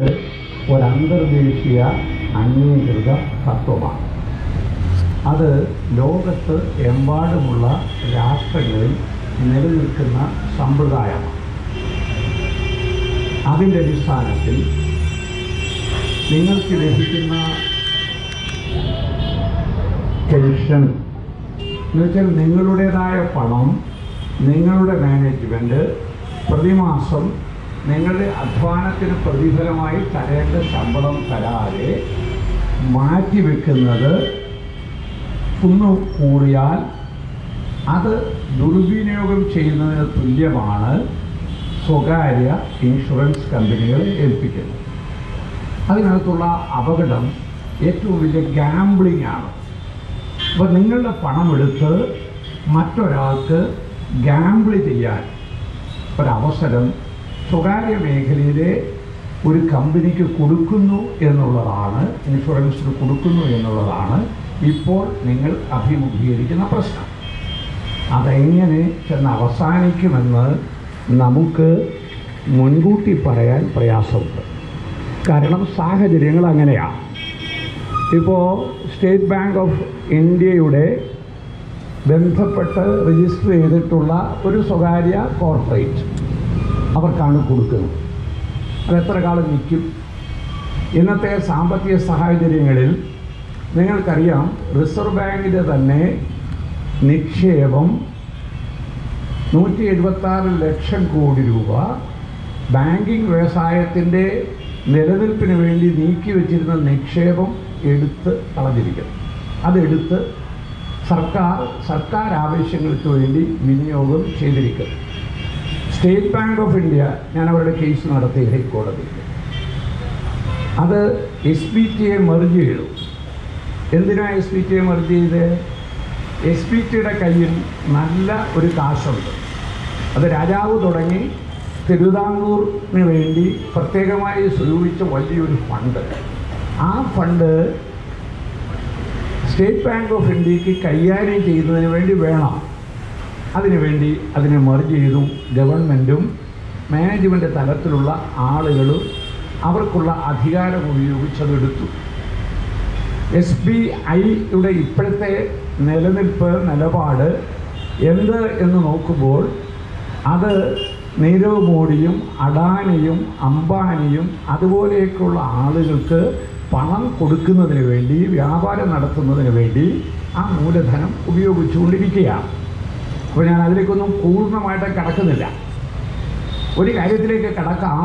ഒരു അന്തർദേശീയ അംഗീകൃത തത്വമാണ്. അത് ലോകത്ത് എമ്പാടുമുള്ള രാഷ്ട്രങ്ങളിൽ നിലനിൽക്കുന്ന സമ്പ്രദായമാണ്. അതിന്റെ അടിസ്ഥാനത്തിൽ നിങ്ങൾക്ക് ലഭിക്കുന്ന പെൻഷൻ എന്നുവെച്ചാൽ നിങ്ങളുടേതായ പണം നിങ്ങളുടെ മാനേജ്മെന്റ് പ്രതിമാസം നിങ്ങളുടെ അധ്വാനത്തിന് പ്രതിഫലമായി തരേണ്ട ശമ്പളം തരാതെ മാറ്റിവെക്കുന്നത് കുന്നു കൂടിയാൽ അത് ദുർവിനിയോഗം ചെയ്യുന്നതിന് തുല്യമാണ് സ്വകാര്യ ഇൻഷുറൻസ് കമ്പനികളെ ഏൽപ്പിക്കുന്നത്. അതിനകത്തുള്ള അപകടം ഏറ്റവും വലിയ ഗാംബ്ലിംഗ് ആണ്. അപ്പോൾ നിങ്ങളുടെ പണമെടുത്ത് മറ്റൊരാൾക്ക് ഗാംബിൾ ചെയ്യാൻ ഒരവസരം സ്വകാര്യ മേഖലയിലെ ഒരു കമ്പനിക്ക് കൊടുക്കുന്നു എന്നുള്ളതാണ് ഇൻഷുറൻസിന് കൊടുക്കുന്നു എന്നുള്ളതാണ് ഇപ്പോൾ നിങ്ങൾ അഭിമുഖീകരിക്കുന്ന പ്രശ്നം. അതെങ്ങനെ ചെന്ന് അവസാനിക്കുമെന്ന് നമുക്ക് മുൻകൂട്ടി പറയാൻ പ്രയാസമുണ്ട്. കാരണം സാഹചര്യങ്ങൾ അങ്ങനെയാണ് ഇപ്പോൾ സ്റ്റേറ്റ് ബാങ്ക് ഓഫ് ഇന്ത്യയുടെ ബന്ധപ്പെട്ട് രജിസ്റ്റർ ചെയ്തിട്ടുള്ള ഒരു സ്വകാര്യ കോർപ്പറേറ്റ് അവർക്കാണ് കൊടുക്കുന്നത് അത് എത്ര കാലം നിൽക്കും? ഇന്നത്തെ സാമ്പത്തിക സാഹചര്യങ്ങളിൽ നിങ്ങൾക്കറിയാം റിസർവ് ബാങ്കിന്റെ തന്നെ നിക്ഷേപം നൂറ്റി എഴുപത്താറ് ലക്ഷം കോടി രൂപ ബാങ്കിങ് വ്യവസായത്തിന്റെ നിലനിൽപ്പിന് വേണ്ടി നീക്കി വച്ചിരുന്ന നിക്ഷേപം എടുത്ത് കളഞ്ഞിരിക്കുന്നു. അതെടുത്ത് സർക്കാർ സർക്കാർ ആവശ്യങ്ങൾക്ക് വേണ്ടി വിനിയോഗം ചെയ്തിരിക്കുന്നു. സ്റ്റേറ്റ് ബാങ്ക് ഓഫ് ഇന്ത്യ ഞാൻ അവരുടെ കേസ് നടത്തി ഹൈക്കോടതിയിൽ അത് എസ് പി ടിയെ മെർജ് ചെയ്തു. എന്തിനാണ് എസ് പി ടിയെ മെർജ് ചെയ്ത്? എസ് ബി ടിയുടെ കയ്യിൽ നല്ല ഒരു കാശുണ്ട്. അത് രാജാവ് തുടങ്ങി തിരുവിതാംകൂറിന് വേണ്ടി പ്രത്യേകമായി സ്വരൂപിച്ച വലിയൊരു ഫണ്ട്. ആ ഫണ്ട് സ്റ്റേറ്റ് ബാങ്ക് ഓഫ് ഇന്ത്യയ്ക്ക് കൈകാര്യം ചെയ്യുന്നതിന് വേണ്ടി വേണം. അതിനുവേണ്ടി അതിനെ മെർജ് ചെയ്തു ഗവൺമെന്റും മാനേജ്മെന്റ് തലത്തിലുള്ള ആളുകളും അവർക്കുള്ള അധികാരം ഉപയോഗിച്ചതെടുത്തു. എസ് ബി ഐയുടെ ഇപ്പോഴത്തെ നിലനിൽപ്പ് നിലപാട് എന്ത് എന്ന് നോക്കുമ്പോൾ അത് നീരവ് മോഡിയും അഡാനിയും അംബാനിയും അതുപോലെയൊക്കെയുള്ള ആളുകൾക്ക് പണം കൊടുക്കുന്നതിന് വേണ്ടി വ്യാപാരം നടത്തുന്നതിന് വേണ്ടി ആ മൂലധനം ഉപയോഗിച്ചുകൊണ്ടിരിക്കുകയാണ്. അപ്പോൾ ഞാൻ അതിലേക്കൊന്നും പൂർണമായിട്ട് കടക്കുന്നില്ല. ഒരു കാര്യത്തിലേക്ക് കടക്കാം.